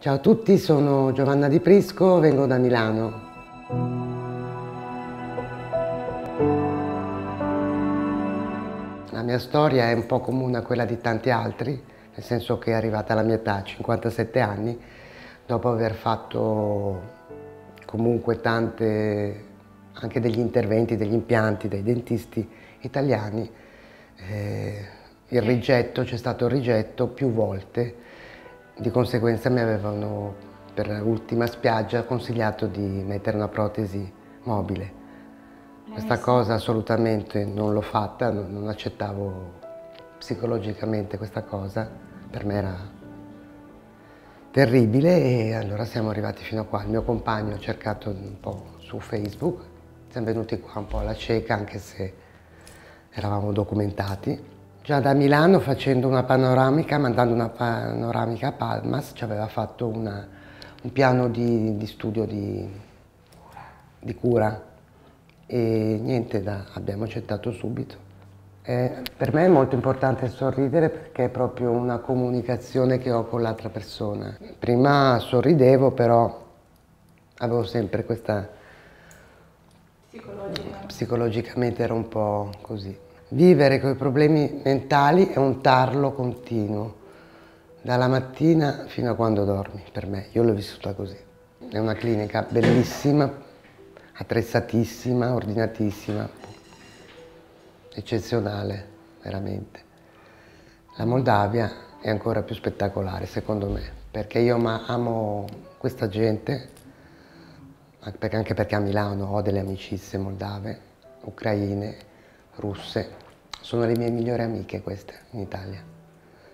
Ciao a tutti, sono Giovanna Di Prisco, vengo da Milano. La mia storia è un po' comune a quella di tanti altri, nel senso che è arrivata alla mia età, 57 anni, dopo aver fatto comunque tante, anche degli interventi, degli impianti dei dentisti italiani, eh, il rigetto, c'è stato il rigetto più volte di conseguenza mi avevano per l'ultima spiaggia consigliato di mettere una protesi mobile. Questa cosa assolutamente non l'ho fatta, non accettavo psicologicamente questa cosa, per me era terribile e allora siamo arrivati fino a qua. Il mio compagno ha cercato un po' su Facebook, siamo venuti qua un po' alla cieca anche se eravamo documentati Già da Milano facendo una panoramica, mandando una panoramica a Palmas, ci aveva fatto una, un piano di, di studio di, di, cura e niente, da, abbiamo accettato subito. Eh, per me è molto importante sorridere perché è proprio una comunicazione che ho con l'altra persona. Prima sorridevo però avevo sempre questa... Psicologica. Psicologicamente era un po' così. Vivere con i problemi mentali è un tarlo continuo, dalla mattina fino a quando dormi, per me. Io l'ho vissuta così. È una clinica bellissima, attrezzatissima, ordinatissima, eccezionale, veramente. La Moldavia è ancora più spettacolare, secondo me, perché io amo questa gente, anche perché a Milano ho delle amicizie moldave, ucraine, russe. Sono le mie migliori amiche queste in Italia.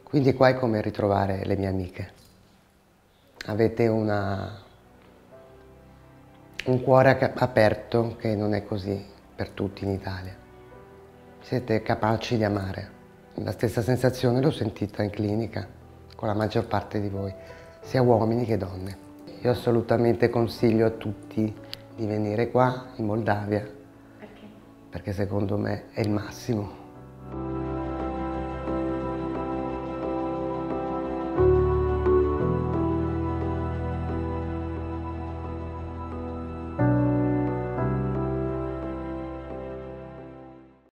Quindi qua è come ritrovare le mie amiche. Avete una, un cuore aperto che non è così per tutti in Italia. Siete capaci di amare. La stessa sensazione l'ho sentita in clinica con la maggior parte di voi, sia uomini che donne. Io assolutamente consiglio a tutti di venire qua in Moldavia perché secondo me è il massimo.